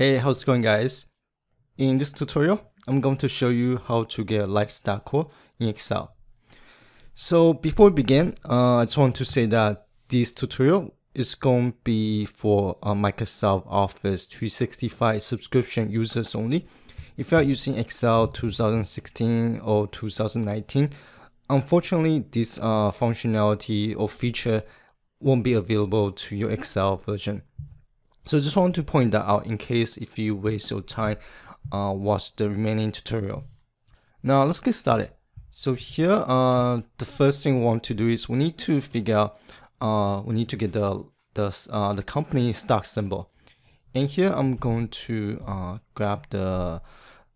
Hey, how's it going guys? In this tutorial, I'm going to show you how to get a stock quote in Excel. So before we begin, uh, I just want to say that this tutorial is going to be for uh, Microsoft Office 365 subscription users only. If you are using Excel 2016 or 2019, unfortunately this uh, functionality or feature won't be available to your Excel version. So just want to point that out in case if you waste your time uh, watch the remaining tutorial. Now let's get started. So here, uh, the first thing we want to do is we need to figure out, uh, we need to get the the uh, the company stock symbol. And here I'm going to uh, grab the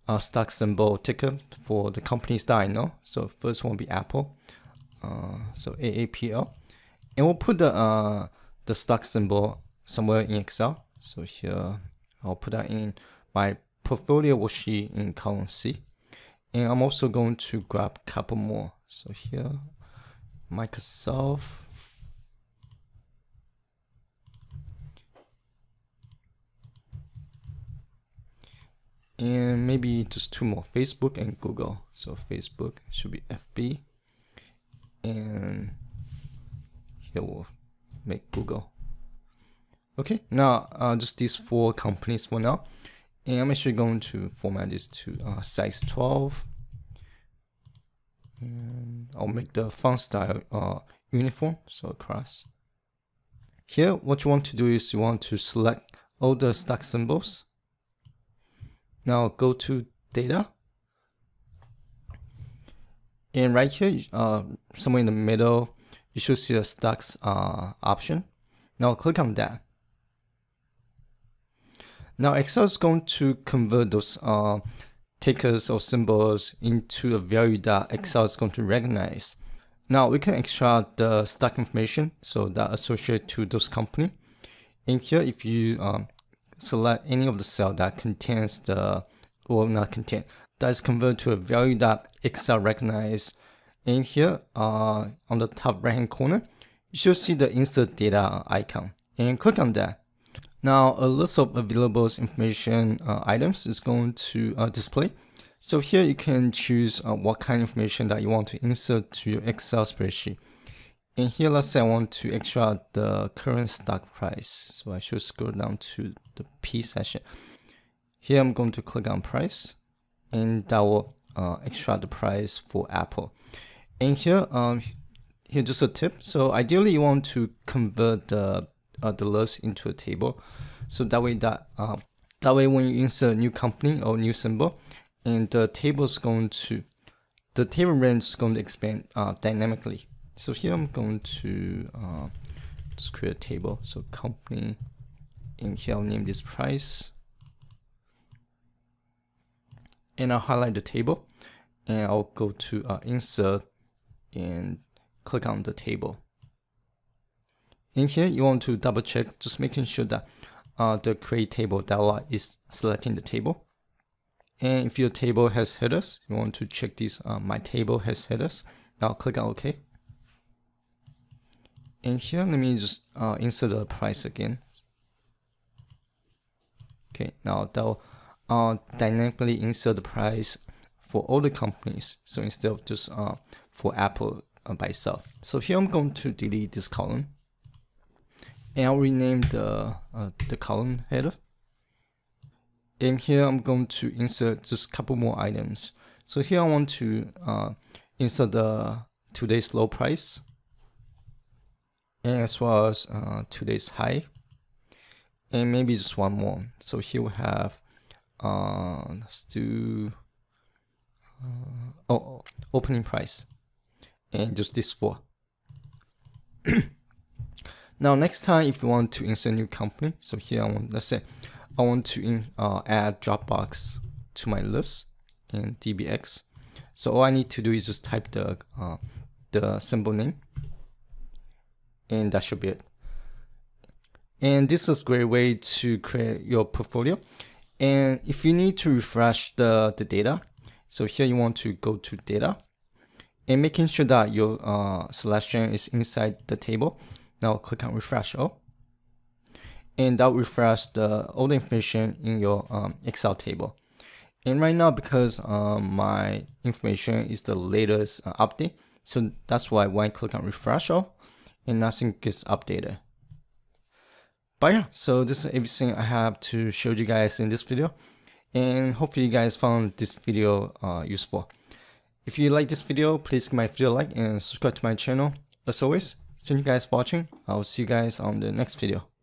uh, stock symbol ticker for the company's that I know. So first one will be Apple. Uh, so AAPL. And we'll put the uh, the stock symbol somewhere in Excel. So here I'll put that in my portfolio worksheet in column C. And I'm also going to grab a couple more. So here, Microsoft. And maybe just two more, Facebook and Google. So Facebook should be FB. And here we'll make Google. Okay, now uh, just these four companies for now. And I'm actually going to format this to uh, size 12. And I'll make the font style uh, uniform, so across. Here, what you want to do is you want to select all the stock symbols. Now go to data. And right here, uh, somewhere in the middle, you should see the stocks uh, option. Now click on that. Now Excel is going to convert those uh, tickers or symbols into a value that Excel is going to recognize. Now we can extract the stock information, so that associated to those company. In here, if you um, select any of the cell that contains the, or not contain, that is converted to a value that Excel recognize. In here, uh, on the top right hand corner, you should see the insert data icon and click on that. Now a list of available information uh, items is going to uh, display. So here you can choose uh, what kind of information that you want to insert to your Excel spreadsheet. And here, let's say I want to extract the current stock price. So I should scroll down to the P section. Here I'm going to click on price and that will uh, extract the price for Apple. And here, um, here just a tip. So ideally you want to convert the uh, the list into a table. So that way that uh, that way when you insert a new company or new symbol, and the table is going to the table range is going to expand uh, dynamically. So here I'm going to uh, just create a table. So company, and here I'll name this price, and I'll highlight the table, and I'll go to uh, insert and click on the table. In here, you want to double check, just making sure that uh, the create table dialog is selecting the table. And if your table has headers, you want to check this, uh, my table has headers. Now click on OK. And here, let me just uh, insert the price again. Okay, now that will uh, dynamically insert the price for all the companies. So instead of just uh, for Apple uh, by itself. So here I'm going to delete this column and I'll rename the uh, the column header. And here I'm going to insert just a couple more items. So here I want to uh, insert the today's low price and as well as uh, today's high and maybe just one more. So here we have, uh, let's do, uh, oh, opening price and just this four. Now, next time, if you want to insert a new company, so here I want, let's say, I want to in, uh, add Dropbox to my list in DBX. So all I need to do is just type the uh, the symbol name, and that should be it. And this is a great way to create your portfolio. And if you need to refresh the, the data, so here you want to go to data and making sure that your uh, selection is inside the table. Now click on refresh all. and that will refresh the old information in your um, Excel table. And right now, because um, my information is the latest uh, update, so that's why when I click on refresh all, and nothing gets updated. But yeah, so this is everything I have to show you guys in this video. And hopefully you guys found this video uh, useful. If you like this video, please give my video a like and subscribe to my channel. As always, thank you guys for watching. I'll see you guys on the next video.